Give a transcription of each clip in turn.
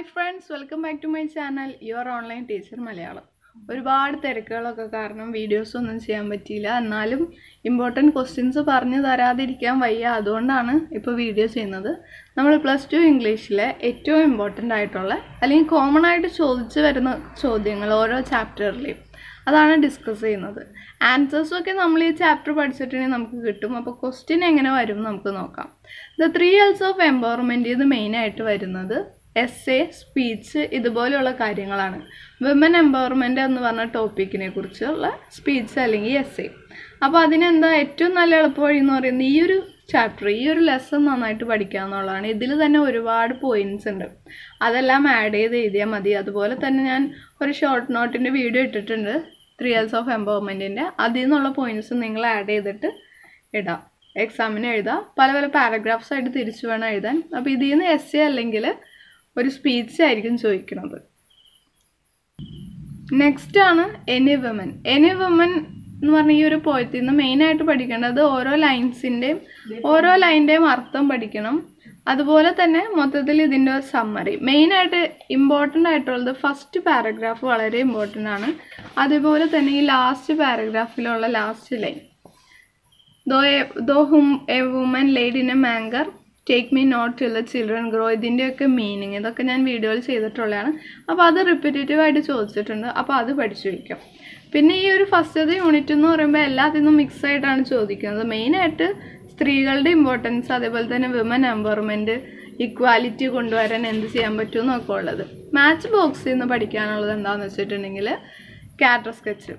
Hi friends welcome back to my channel your online teacher Malayalam ഒരുപാട് തിരക്കുകളൊക്കെ കാരണം videos ഒന്നും ചെയ്യാൻ പറ്റിയില്ല. എന്നാലും ഇമ്പോർട്ടന്റ് ക്വസ്റ്റ്യൻസ് പറഞ്ഞു തരാതിരിക്കാൻ വയ്യ. അതുകൊണ്ടാണ് ഇപ്പോൾ വീഡിയോ ചെയ്യുന്നത്. നമ്മൾ പ്ലസ് ടു ഇംഗ്ലീഷിലെ ഏറ്റവും ഇമ്പോർട്ടന്റ് ആയിട്ടുള്ള അല്ലെങ്കിൽ കോമൺ ആയിട്ട് ചോദിച്ചു വരുന്ന ചോദ്യങ്ങൾ ഓരോ ചാപ്റ്ററിലെയും അതാണ് ഡിസ്കസ് ചെയ്യുന്നത്. ആൻസേഴ്സൊക്കെ നമ്മൾ ഈ ചാപ്റ്റർ പഠിച്ചിട്ടുണ്ടെങ്കിൽ നമുക്ക് കിട്ടും. അപ്പോൾ ക്വസ്റ്റ്യൻ എങ്ങനെ വരും നമുക്ക് നോക്കാം. The three L's of empowerment ഇത് മെയിനായിട്ട് വരുന്നത് എസ് എ സ്പീച്ച് ഇതുപോലെയുള്ള കാര്യങ്ങളാണ്. വിമൻ എംപവർമെന്റ് എന്ന് പറഞ്ഞ ടോപ്പിക്കിനെ കുറിച്ചുള്ള സ്പീച്ച് അല്ലെങ്കിൽ എസ് എ അപ്പോൾ അതിനെന്താ ഏറ്റവും നല്ല എളുപ്പവഴി എന്ന് പറയുന്നത് ഈ ഒരു ചാപ്റ്റർ ഈ ഒരു ലെസൺ നന്നായിട്ട് പഠിക്കുക എന്നുള്ളതാണ്. ഇതിൽ തന്നെ ഒരുപാട് പോയിന്റ്സ് ഉണ്ട്. അതെല്ലാം ആഡ് ചെയ്ത് എഴുതിയാൽ മതി. അതുപോലെ തന്നെ ഞാൻ ഒരു ഷോർട്ട് നോട്ടിന്റെ വീഡിയോ ഇട്ടിട്ടുണ്ട്. ത്രീ ഇയേഴ്സ് ഓഫ് എംപവർമെന്റിന്റെ അതിൽ നിന്നുള്ള പോയിന്റ്സ് നിങ്ങൾ ആഡ് ചെയ്തിട്ട് ഇടാം. എക്സാമിന് എഴുതാം. പല പല പാരഗ്രാഫ്സ് ആയിട്ട് തിരിച്ചു വേണം എഴുതാൻ. അപ്പോൾ ഇതിൽ നിന്ന് എസ് എ അല്ലെങ്കിൽ ഒരു സ്പീച്ച് ആയിരിക്കും ചോദിക്കുന്നത്. നെക്സ്റ്റ് ആണ് എനി വിമൻ എനി വിമൻ എന്ന് പറഞ്ഞ ഈ ഒരു പോയത്തിൽ നിന്ന് മെയിനായിട്ട് പഠിക്കേണ്ടത് ഓരോ ലൈൻസിന്റെയും ഓരോ ലൈന്റെയും അർത്ഥം പഠിക്കണം. അതുപോലെ തന്നെ മൊത്തത്തിൽ ഇതിന്റെ ഒരു സമ്മറി മെയിനായിട്ട് ഇമ്പോർട്ടന്റ് ആയിട്ടുള്ളത് ഫസ്റ്റ് പാരഗ്രാഫ് വളരെ ഇമ്പോർട്ടന്റ് ആണ്. അതുപോലെ തന്നെ ഈ last പാരഗ്രാഫിലുള്ള last line though though whom a woman laid in a manger take me not till the children grow ഇതിന്റെയൊക്കെ മീനിങ് ഇതൊക്കെ ഞാൻ വീഡിയോയിൽ ചെയ്തിട്ടുള്ളതാണ്. അപ്പോൾ അത് റിപ്പീറ്റേറ്റീവായിട്ട് ചോദിച്ചിട്ടുണ്ട്. അപ്പോൾ അത് പഠിച്ചു വയ്ക്കാം പിന്നെ ഈ ഒരു ഫസ്റ്റത്തെ യൂണിറ്റ് എന്ന് പറയുമ്പോൾ എല്ലാത്തിനും മിക്സ് ആയിട്ടാണ് ചോദിക്കുന്നത്. മെയിനായിട്ട് സ്ത്രീകളുടെ ഇമ്പോർട്ടൻസ് അതേപോലെ തന്നെ വിമൻ എംപവർമെന്റ് ഇക്വാലിറ്റി കൊണ്ടുവരാൻ എന്ത് ചെയ്യാൻ പറ്റും എന്നൊക്കെ ഉള്ളത്. മാച്ച് ബോക്സിൽ നിന്ന് പഠിക്കാനുള്ളത് എന്താണെന്ന് വെച്ചിട്ടുണ്ടെങ്കിൽ ക്യാരക്ടർ സ്കെച്ച്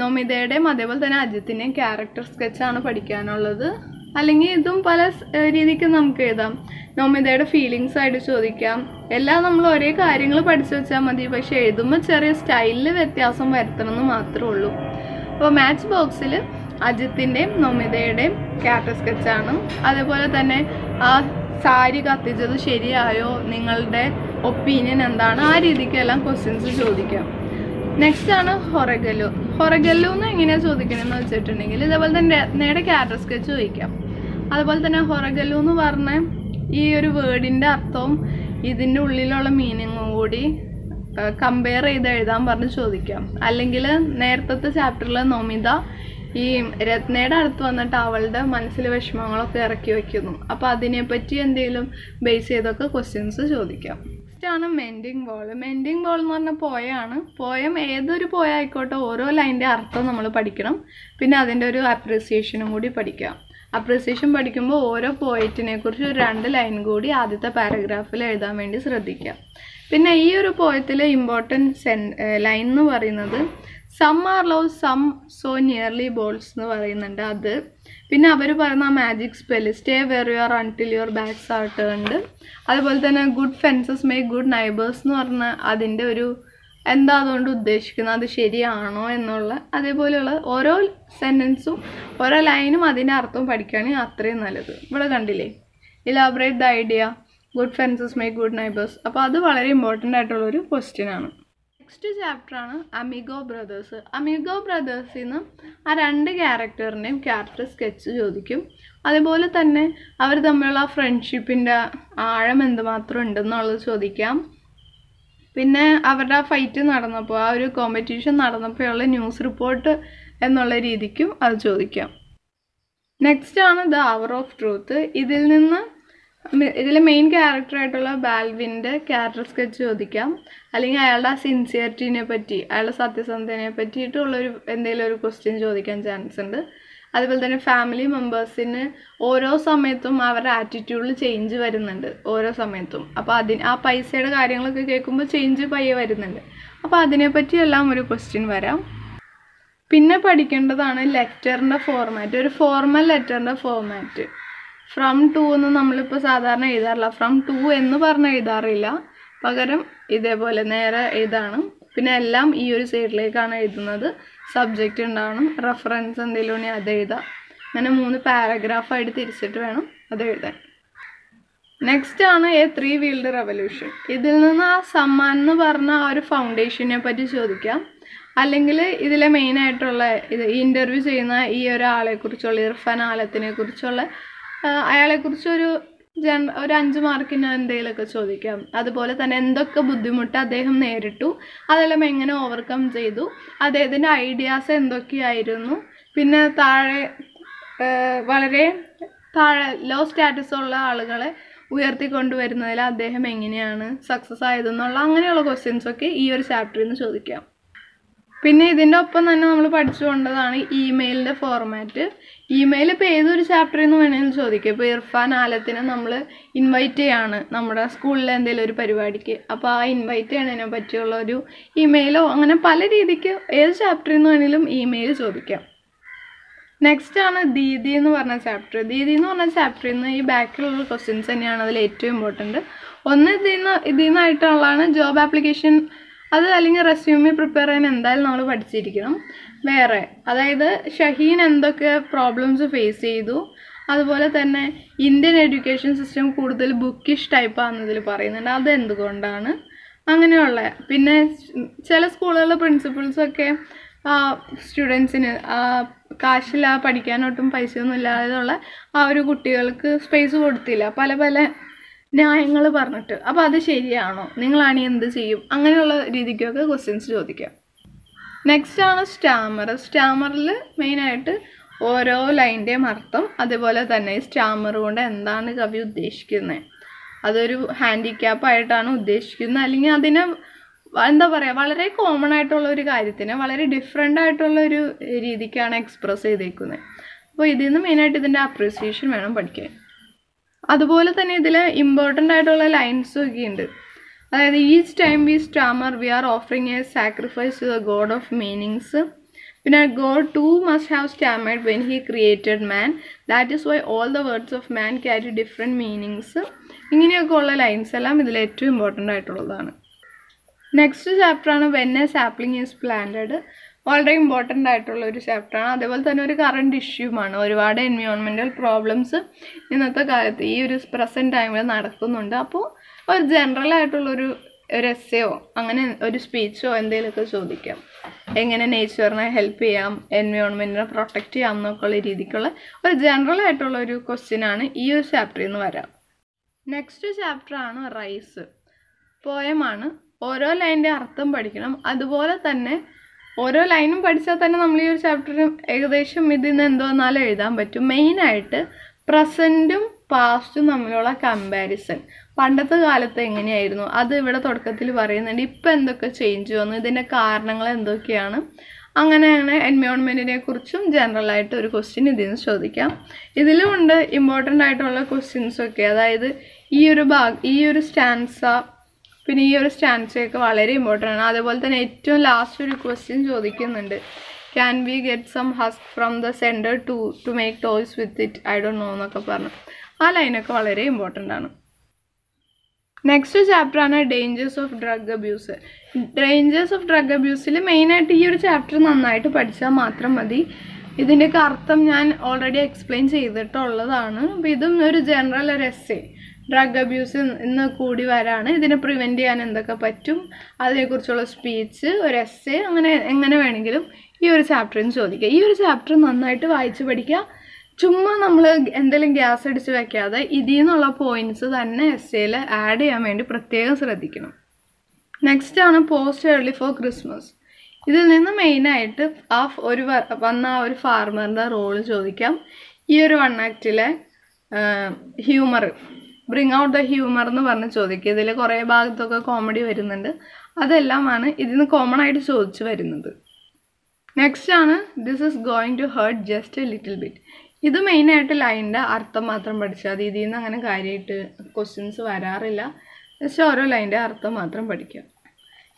നോമിതയുടെയും അതേപോലെ തന്നെ അജിത്തിന്റെയും ക്യാരക്ടർ സ്കെച്ചാണ് പഠിക്കാനുള്ളത്. അല്ലെങ്കിൽ ഇതും പല രീതിക്ക് നമുക്ക് എഴുതാം. നോമിതയുടെ ഫീലിങ്സ് ആയിട്ട് ചോദിക്കാം. എല്ലാം നമ്മൾ ഒരേ കാര്യങ്ങൾ പഠിച്ചു വെച്ചാൽ മതി. പക്ഷെ എഴുതുമ്പോൾ ചെറിയ സ്റ്റൈലിൽ വ്യത്യാസം വരുത്തണം എന്ന് മാത്രമേ ഉള്ളൂ അപ്പോൾ മാച്ച് ബോക്സിൽ അജിത്തിന്റെയും നോമിതയുടെയും ക്യാരക്ടർ സ്കെച്ചാണ് അതേപോലെ തന്നെ ആ സാരി കത്തിച്ചത് ശരിയായോ? നിങ്ങളുടെ ഒപ്പീനിയൻ എന്താണ്? ആ രീതിക്കെല്ലാം ക്വസ്റ്റ്യൻസ് ചോദിക്കാം. നെക്സ്റ്റ് ആണ് ഹൊറഗല്ലു. ഹൊറഗല്ലു എന്ന് എങ്ങനെയാണ് ചോദിക്കണമെന്ന് വെച്ചിട്ടുണ്ടെങ്കിൽ ഇതേപോലെ തന്നെ നേരെ ക്യാരക്ടർ സ്കെച്ച് ചോദിക്കാം. അതുപോലെ തന്നെ ഹൊറഗല്ലു എന്ന് പറഞ്ഞ ഈ ഒരു വേർഡിന്റെ അർത്ഥവും ഇതിന്റെ ഉള്ളിലുള്ള മീനിങ്ങും കൂടി കമ്പയർ ചെയ്ത് എഴുതാൻ പറഞ്ഞ് ചോദിക്കാം. അല്ലെങ്കിൽ നേരത്തെ ചാപ്റ്ററിൽ നോമിത ഈ രത്നയുടെ അടുത്ത് വന്നിട്ട് അവളുടെ മനസ്സിലെ വിഷമങ്ങളൊക്കെ ഇറക്കി വയ്ക്കുന്നു അപ്പോൾ അതിനെപ്പറ്റി എന്തെങ്കിലും ബേസ് ചെയ്തൊക്കെ ക്വസ്റ്റ്യൻസ് ചോദിക്കാം. ാണ് മെൻഡിങ് ബോൾ മെൻഡിങ് ബോൾ എന്ന് പറഞ്ഞ പോയാണ്. പോയം ഏതൊരു പോയ ആയിക്കോട്ടെ ഓരോ ലൈന്റെ അർത്ഥം നമ്മൾ പഠിക്കണം. പിന്നെ അതിന്റെ ഒരു അപ്രിസിയേഷനും കൂടി പഠിക്കാം. അപ്രിസിയേഷൻ പഠിക്കുമ്പോൾ ഓരോ പോയറ്റിനെ കുറിച്ച് ഒരു രണ്ട് ലൈൻ കൂടി ആദ്യത്തെ പാരഗ്രാഫിൽ എഴുതാൻ വേണ്ടി ശ്രദ്ധിക്കുക. പിന്നെ ഈ ഒരു പോയത്തിലെ ഇമ്പോർട്ടന്റ് സെൻ ലൈൻ എന്ന് പറയുന്നത് some are love some so nearly balls എന്ന് പറയുന്നുണ്ട് അത്. പിന്നെ അവർ പറയുന്ന ആ magic spell stay where you are until your backs are turned അതുപോലെ തന്നെ good fences make good neighbours എന്ന് പറഞ്ഞ അതിന്റെ ഒരു എന്താ അതുകൊണ്ട് ഉദ്ദേശിക്കുന്നത്? അത് ശരിയാണോ എന്നുള്ള അതേപോലെയുള്ള ഓരോ സെന്റൻസും ഓരോ ലൈനും അതിന്റെ അർത്ഥവും പഠിക്കുകയാണെങ്കിൽ അത്രയും നല്ലത്. ഇവിടെ കണ്ടില്ലേ? Elaborate the idea good friends make good neighbours അപ്പോൾ അത് വളരെ ഇമ്പോർട്ടന്റ് ആയിട്ടുള്ളൊരു ക്വസ്റ്റ്യൻ ആണ്. നെക്സ്റ്റ് ചാപ്റ്ററാണ് അമിഗോ ബ്രദേഴ്സ് അമിഗോ ബ്രദേഴ്സിൽ നിന്ന് ആ രണ്ട് ക്യാരക്ടറിന്റെയും ക്യാരക്ടർ സ്കെച്ച് ചോദിക്കും. അതുപോലെ തന്നെ അവർ തമ്മിലുള്ള ഫ്രണ്ട്ഷിപ്പിന്റെ ആഴം എന്തുമാത്രം ഉണ്ടെന്നുള്ളത് ചോദിക്കാം. പിന്നെ അവരുടെ ആ ഫൈറ്റ് നടന്നപ്പോൾ ആ ഒരു കോമ്പറ്റീഷൻ നടന്നപ്പോഴുള്ള ന്യൂസ് റിപ്പോർട്ട് എന്നുള്ള രീതിക്കും അത് ചോദിക്കാം. നെക്സ്റ്റ് ആണ് ദ അവർ ഓഫ് ട്രൂത്ത് ഇതിൽ നിന്ന് ഇതിലെ മെയിൻ ക്യാരക്ടറായിട്ടുള്ള ബാൽവിന്റെ ക്യാരക്ടർ സ്കെച്ച് ചോദിക്കാം. അല്ലെങ്കിൽ അയാളുടെ ആ സിൻസിയറിറ്റിനെ പറ്റി അയാളുടെ സത്യസന്ധതയെ പറ്റിയിട്ടുള്ളൊരു എന്തെങ്കിലും ഒരു ക്വസ്റ്റ്യൻ ചോദിക്കാൻ ചാൻസ് ഉണ്ട്. അതുപോലെ തന്നെ ഫാമിലി മെമ്പേഴ്സിന് ഓരോ സമയത്തും അവരുടെ ആറ്റിറ്റ്യൂഡിൽ ചേഞ്ച് വരുന്നുണ്ട് ഓരോ സമയത്തും. അപ്പോൾ അതിന് ആ പൈസയുടെ കാര്യങ്ങളൊക്കെ കേൾക്കുമ്പോൾ ചേഞ്ച് പയ്യെ വരുന്നുണ്ട്. അപ്പോൾ അതിനെപ്പറ്റിയെല്ലാം ഒരു ക്വസ്റ്റ്യൻ വരാം. പിന്നെ പഠിക്കേണ്ടതാണ് ലെറ്ററിന്റെ ഫോർമാറ്റ് ഒരു ഫോർമൽ ലെറ്ററിന്റെ ഫോർമാറ്റ് ഫ്രം ടു എന്ന് നമ്മളിപ്പോൾ സാധാരണ എഴുതാറില്ല. ഫ്രം ടു എന്ന് പറഞ്ഞ് എഴുതാറില്ല. പകരം ഇതേപോലെ നേരെ ഇതാണ്. പിന്നെ എല്ലാം ഈ ഒരു സൈഡിലേക്കാണ് എഴുതുന്നത്. സബ്ജക്റ്റ് ഉണ്ടാവണം. റെഫറൻസ് എന്തെങ്കിലും ഉണ്ടെങ്കിൽ അത് എഴുതാം അങ്ങനെ മൂന്ന് പാരഗ്രാഫായിട്ട് തിരിച്ചിട്ട് വേണം അത് എഴുതാൻ. നെക്സ്റ്റ് ആണ് എ ത്രീ വീൽഡ് റെവല്യൂഷൻ ഇതിൽ നിന്ന് ആ സമ്മാൻ എന്ന് പറഞ്ഞ ആ ഒരു ഫൗണ്ടേഷനെ പറ്റി ചോദിക്കാം. അല്ലെങ്കിൽ ഇതിലെ മെയിനായിട്ടുള്ള ഇത് ഇന്റർവ്യൂ ചെയ്യുന്ന ഈ ഒരാളെക്കുറിച്ചുള്ള ഇർഫാൻ ആലത്തിനെ കുറിച്ചുള്ള അയാളെ കുറിച്ചൊരു ജൻ ഒരു അഞ്ച് മാർക്കിന് എന്തെങ്കിലുമൊക്കെ ചോദിക്കാം. അതുപോലെ തന്നെ എന്തൊക്കെ ബുദ്ധിമുട്ട് അദ്ദേഹം നേരിട്ടു അതെല്ലാം എങ്ങനെ ഓവർകം ചെയ്തു അദ്ദേഹത്തിന്റെ ഐഡിയാസ് എന്തൊക്കെയായിരുന്നു പിന്നെ താഴെ വളരെ താഴെ ലോ സ്റ്റാറ്റസ് ഉള്ള ആളുകളെ ഉയർത്തിക്കൊണ്ടുവരുന്നതിൽ അദ്ദേഹം എങ്ങനെയാണ് സക്സസ് ആയതെന്നുള്ള അങ്ങനെയുള്ള ക്വസ്റ്റ്യൻസൊക്കെ ഈ ഒരു ചാപ്റ്ററിൽ നിന്ന് ചോദിക്കാം. പിന്നെ ഇതിന്റെ ഒപ്പം തന്നെ നമ്മൾ പഠിച്ചുകൊണ്ടതാണ് ഇമെയിലിന്റെ ഫോർമാറ്റ് ഇമെയിൽ ഇപ്പോൾ ഏതൊരു ചാപ്റ്ററിൽ നിന്ന് വേണമെങ്കിലും ചോദിക്കും. ഇപ്പോൾ ഇർഫാൻ ആലത്തിനെ നമ്മൾ ഇൻവൈറ്റ് ചെയ്യാണ് നമ്മുടെ സ്കൂളിലെ എന്തെങ്കിലും ഒരു പരിപാടിക്ക്. അപ്പോൾ ആ ഇൻവൈറ്റ് ചെയ്യണതിനെ പറ്റിയുള്ള ഒരു ഇമെയിലോ അങ്ങനെ പല രീതിക്ക് ഏത് ചാപ്റ്ററിൽ നിന്ന് വേണമെങ്കിലും ഇമെയിൽ ചോദിക്കാം. നെക്സ്റ്റ് ആണ് ദീദി എന്ന് പറഞ്ഞ ചാപ്റ്റർ ദീദി എന്ന് പറഞ്ഞ ചാപ്റ്ററിൽ നിന്ന് ഈ ബാക്കിലുള്ള ക്വസ്റ്റ്യൻസ് തന്നെയാണ് അതിൽ ഏറ്റവും ഇമ്പോർട്ടന്റ് ഒന്ന് ഇതിൽ നിന്ന് ഇതിൽ നിന്നായിട്ടുള്ളതാണ് ജോബ് ആപ്ലിക്കേഷൻ അത് അല്ലെങ്കിൽ റെസ്യൂമി പ്രിപ്പയർ ചെയ്യാൻ എന്തായാലും നമ്മൾ പഠിച്ചിരിക്കണം. വേറെ അതായത് ഷഹീൻ എന്തൊക്കെ പ്രോബ്ലംസ് ഫേസ് ചെയ്തു. അതുപോലെ തന്നെ ഇന്ത്യൻ എഡ്യൂക്കേഷൻ സിസ്റ്റം കൂടുതൽ ബുക്കിഷ് ടൈപ്പ് ആണെന്നതിൽ പറയുന്നുണ്ട്. അത് എന്തുകൊണ്ടാണ് അങ്ങനെയുള്ള പിന്നെ ചില സ്കൂളുകളിലെ പ്രിൻസിപ്പൾസൊക്കെ സ്റ്റുഡൻസിന് കാശില്ല പഠിക്കാനൊട്ടും പൈസയൊന്നും ഇല്ലാതെയുള്ള ആ ഒരു കുട്ടികൾക്ക് സ്പേസ് കൊടുത്തില്ല. പല പല ന്യായങ്ങൾ പറഞ്ഞിട്ട്. അപ്പോൾ അത് ശരിയാണോ? നിങ്ങളാണെങ്കിൽ എന്ത് ചെയ്യും? അങ്ങനെയുള്ള രീതിക്കൊക്കെ ക്വസ്റ്റ്യൻസ് ചോദിക്കാം. നെക്സ്റ്റ് ആണ് സ്റ്റാമർ. സ്റ്റാമറിൽ മെയിനായിട്ട് ഓരോ ലൈന്റെയും അർത്ഥം അതേപോലെ തന്നെ സ്റ്റാമർ കൊണ്ട് എന്താണ് കവി ഉദ്ദേശിക്കുന്നത് അതൊരു ഹാൻഡിക്യാപ്പായിട്ടാണ് ഉദ്ദേശിക്കുന്നത് അല്ലെങ്കിൽ അതിനെ എന്താ പറയുക വളരെ കോമൺ ആയിട്ടുള്ള ഒരു കാര്യത്തിന് വളരെ ഡിഫറെന്റ് ആയിട്ടുള്ള ഒരു രീതിക്കാണ് എക്സ്പ്രസ് ചെയ്തേക്കുന്നത് അപ്പോൾ ഇതിൽ നിന്ന് മെയിനായിട്ട് ഇതിന്റെ അപ്രീസിയേഷൻ വേണം പഠിക്കാൻ. അതുപോലെ തന്നെ ഇതിൽ ഇമ്പോർട്ടന്റ് ആയിട്ടുള്ള ലൈൻസ് ഒക്കെ ഉണ്ട് അതായത് each time we stammer we are offering a sacrifice to the god of meanings പിന്നെ god too must have stammered when he created man that is why all the words of man carry different meanings ഇങ്ങനെയൊക്കെ ഉള്ള lines എല്ലാം ഇതിൽ ഏറ്റവും important ആയിട്ടുള്ളതാണ്. Next ചാപ്റ്ററാണ് when a sapling is planted വളരെ important ആയിട്ടുള്ള ഒരു ചാപ്റ്ററാണ് അതേപോലെ തന്നെ ഒരു കറണ്ട് ഇഷ്യൂമാണ് ഒരുപാട് എൻവയോൺമെന്റൽ പ്രോബ്ലംസ് ഇന്നത്തെ കാലത്ത് ഈ ഒരു പ്രസന്റ് ടൈമിൽ നടക്കുന്നുണ്ട്. അപ്പോൾ ഒരു ജനറൽ ആയിട്ടുള്ളൊരു ഒരു എസ്സയോ അങ്ങനെ ഒരു സ്പീച്ചോ എന്തെങ്കിലുമൊക്കെ ചോദിക്കാം. എങ്ങനെ നേച്ചറിനെ ഹെൽപ്പ് ചെയ്യാം എൻവയോൺമെന്റിനെ പ്രൊട്ടക്റ്റ് ചെയ്യാം എന്നൊക്കെയുള്ള രീതിക്കുള്ള ഒരു ജനറൽ ആയിട്ടുള്ള ഒരു ക്വസ്റ്റ്യൻ ആണ് ഈ ഒരു ചാപ്റ്ററിൽ നിന്ന് വരാം. നെക്സ്റ്റ് ചാപ്റ്ററാണ് റൈസ് പോയമാണ് ഓരോ ലൈന്റെ അർത്ഥം പഠിക്കണം. അതുപോലെ തന്നെ ഓരോ ലൈനും പഠിച്ചാൽ തന്നെ നമ്മൾ ഈ ഒരു ചാപ്റ്ററിന് ഏകദേശം ഇതിൽ നിന്ന് എന്തോ വന്നാലും എഴുതാൻ പറ്റും. മെയിനായിട്ട് പ്രസന്റും പാസ്റ്റും തമ്മിലുള്ള കമ്പാരിസൺ പണ്ടത്തെ കാലത്ത് എങ്ങനെയായിരുന്നു? അത് ഇവിടെ തുടക്കത്തിൽ പറയുന്നുണ്ട്. ഇപ്പം എന്തൊക്കെ ചേഞ്ച് വന്നു? ഇതിന്റെ കാരണങ്ങൾ എന്തൊക്കെയാണ്? അങ്ങനെയാണ് എൻവയോൺമെന്റിനെ കുറിച്ചും ജനറലായിട്ട് ഒരു ക്വസ്റ്റ്യൻ ഇതിൽ നിന്ന് ചോദിക്കാം. ഇതിലും ഉണ്ട് ഇമ്പോർട്ടന്റ് ആയിട്ടുള്ള ക്വസ്റ്റ്യൻസൊക്കെ അതായത് ഈ ഒരു ഭാഗ ഈ ഒരു സ്റ്റാൻസ പിന്നെ ഈ ഒരു സ്റ്റാൻസയൊക്കെ വളരെ ഇമ്പോർട്ടന്റ് ആണ്. അതേപോലെ തന്നെ ഏറ്റവും ലാസ്റ്റ് ഒരു ക്വസ്റ്റ്യൻ ചോദിക്കുന്നുണ്ട്. Can we get some husk from the centre to to make toys with it I don't know എന്നൊക്കെ പറഞ്ഞു. ആ ലൈനൊക്കെ വളരെ ഇമ്പോർട്ടന്റ് ആണ്. നെക്സ്റ്റ് ചാപ്റ്ററാണ് dangers of drug abuse dangers of drug അബ്യൂസിൽ മെയിനായിട്ട് ഈ ഒരു ചാപ്റ്റർ നന്നായിട്ട് പഠിച്ചാൽ മാത്രം മതി. ഇതിന്റെയൊക്കെ അർത്ഥം ഞാൻ ഓൾറെഡി എക്സ്പ്ലെയിൻ ചെയ്തിട്ടുള്ളതാണ്. അപ്പോൾ ഇതും ഒരു ജനറൽ ഒരു എസ്സേ ഡ്രഗ് അബ്യൂസ് ഇന്ന് കൂടി വരാണ്. ഇതിനെ പ്രിവെന്റ് ചെയ്യാൻ എന്തൊക്കെ പറ്റും? അതിനെക്കുറിച്ചുള്ള സ്പീച്ച് ഒരു എസ്സേ അങ്ങനെ എങ്ങനെ വേണമെങ്കിലും ഈ ഒരു ചാപ്റ്ററിൽ നിന്ന് ചോദിക്കുക ഈ ഒരു ചാപ്റ്റർ നന്നായിട്ട് വായിച്ച് പഠിക്കുക. ചുമ്മാ നമ്മൾ എന്തെങ്കിലും ഗ്യാസ് അടിച്ച് വെക്കാതെ ഇതിൽ നിന്നുള്ള പോയിന്റ്സ് തന്നെ എസ്സേയിൽ ആഡ് ചെയ്യാൻ വേണ്ടി പ്രത്യേകം ശ്രദ്ധിക്കണം. നെക്സ്റ്റ് ആണ് പോസ്റ്റ് ഏർലി ഫോർ ക്രിസ്മസ് ഇതിൽ നിന്ന് മെയിനായിട്ട് ആ ഒരു വന്ന ആ ഒരു ഫാർമറിന്റെ റോൾ ചോദിക്കാം. ഈ ഒരു one ആക്റ്റിലെ humour bring out the humour എന്ന് പറഞ്ഞ് ചോദിക്കുക ഇതിൽ കുറേ ഭാഗത്തൊക്കെ കോമഡി വരുന്നുണ്ട്. അതെല്ലാമാണ് ഇതിൽ നിന്ന് കോമൺ ആയിട്ട് ചോദിച്ചു വരുന്നത്. നെക്സ്റ്റ് ആണ് this is going to hurt just a little bit ഇത് മെയിനായിട്ട് ലൈനിന്റെ അർത്ഥം മാത്രം പഠിച്ചാൽ മതി. ഇതിൽ നിന്ന് അങ്ങനെ കാര്യമായിട്ട് ക്വസ്റ്റ്യൻസ് വരാറില്ല. ജസ്റ്റ് ഓരോ ലൈന്റെ അർത്ഥം മാത്രം പഠിക്കുക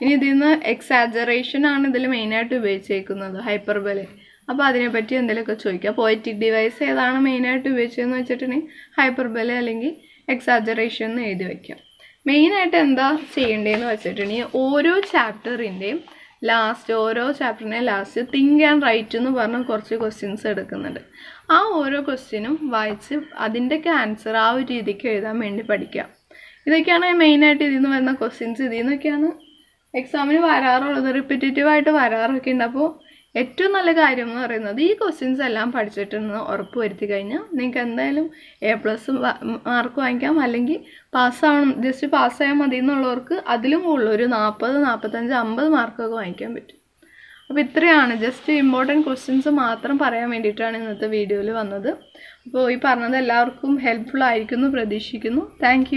ഇനി ഇതിൽ നിന്ന് എക്സാജറേഷൻ ആണ് ഇതിൽ മെയിനായിട്ട് ഉപയോഗിച്ചേക്കുന്നത് ഹൈപ്പർബലെ അപ്പോൾ അതിനെപ്പറ്റി എന്തെങ്കിലുമൊക്കെ ചോദിക്കുക പോയറ്റിക് ഡിവൈസ് ഏതാണ് മെയിനായിട്ട് ഉപയോഗിച്ചതെന്ന് വെച്ചിട്ടുണ്ടെങ്കിൽ ഹൈപ്പർബലെ അല്ലെങ്കിൽ എക്സാജറേഷൻ എന്ന് എഴുതി വയ്ക്കാം മെയിനായിട്ട് എന്താ ചെയ്യേണ്ടതെന്ന് വെച്ചിട്ടുണ്ടെങ്കിൽ ഓരോ ചാപ്റ്ററിന്റെയും ലാസ്റ്റ് ഓരോ ചാപ്റ്ററിനെ ലാസ്റ്റ് തിങ്ക് ആൻഡ് റൈറ്റ് എന്ന് പറഞ്ഞ് കുറച്ച് ക്വസ്റ്റ്യൻസ് എടുക്കുന്നുണ്ട്. ആ ഓരോ ക്വസ്റ്റ്യനും വായിച്ച് അതിന്റെയൊക്കെ ആൻസർ ആ ഒരു രീതിക്ക് എഴുതാൻ വേണ്ടി പഠിക്കുക. ഇതൊക്കെയാണ് മെയിനായിട്ട് ഇതിൽ നിന്ന് വരുന്ന ക്വസ്റ്റ്യൻസ് ഇതിൽ നിന്നൊക്കെയാണ് എക്സാമിന് വരാറുള്ളത്. റിപ്പറ്റേറ്റീവ് ആയിട്ട് വരാറൊക്കെ ഉണ്ട്. അപ്പോൾ ഏറ്റവും നല്ല കാര്യം എന്ന് പറയുന്നത് ഈ ക്വസ്റ്റ്യൻസ് എല്ലാം പഠിച്ചിട്ടുണ്ടെന്ന് ഉറപ്പ് വരുത്തി കഴിഞ്ഞാൽ നിങ്ങൾക്ക് എന്തായാലും എ പ്ലസ് മാർക്ക് വാങ്ങിക്കാം. അല്ലെങ്കിൽ പാസ്സാവണം ജസ്റ്റ് പാസ്സായാൽ മതി എന്നുള്ളവർക്ക് അതിലും കൂടുതൽ ഒരു നാൽപ്പത് നാൽപ്പത്തഞ്ച് അമ്പത് മാർക്കൊക്കെ വാങ്ങിക്കാൻ പറ്റും. അപ്പോൾ ഇത്രയാണ്. ജസ്റ്റ് ഇമ്പോർട്ടന്റ് ക്വസ്റ്റ്യൻസ് മാത്രം പറയാൻ വേണ്ടിയിട്ടാണ് ഇന്നത്തെ വീഡിയോയിൽ വന്നത്. അപ്പോൾ ഈ പറഞ്ഞത് എല്ലാവർക്കും ഹെൽപ്ഫുൾ ആയിരിക്കുന്നു പ്രതീക്ഷിക്കുന്നു. താങ്ക്